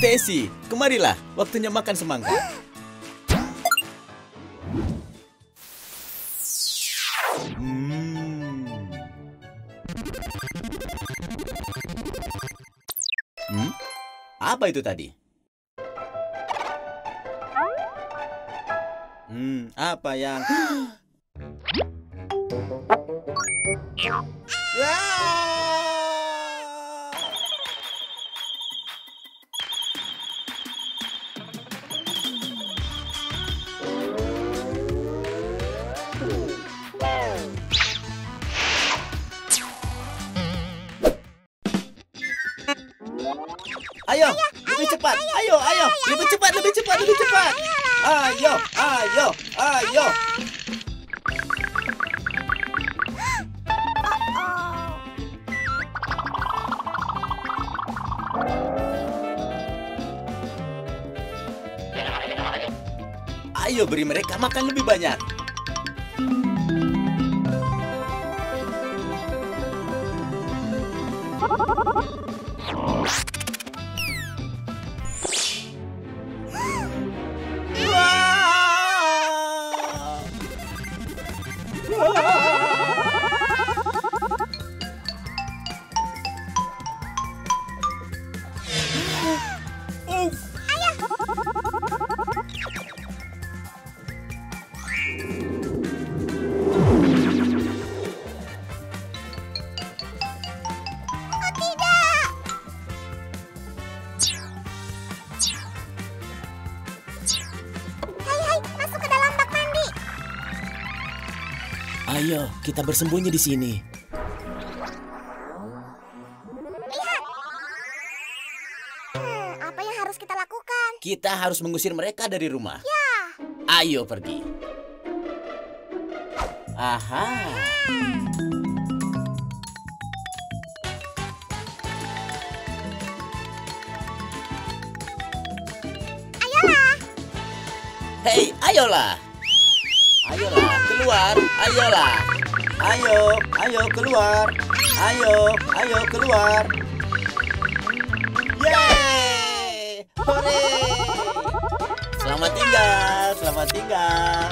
Stacy, kemarilah. Waktunya makan semangka. Hmm. Hmm? Apa itu tadi? Hmm, apa yang... Ah! Ayo, lebih cepat. Ayo, ayo, lebih cepat, lebih cepat, lebih cepat. Ayo, ayo, ayo. Ayo beri mereka makan lebih banyak. Ayo, kita bersembunyi di sini. Lihat. Hmm, apa yang harus kita lakukan? Kita harus mengusir mereka dari rumah. Ya, Ayo pergi. Aha. ayolah. Hei, ayolah. Ayolah, keluar. Ayolah. Ayo, ayo keluar. Ayo, ayo keluar. Yeay! Hore! Selamat tinggal, selamat tinggal.